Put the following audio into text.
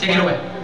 Take it away.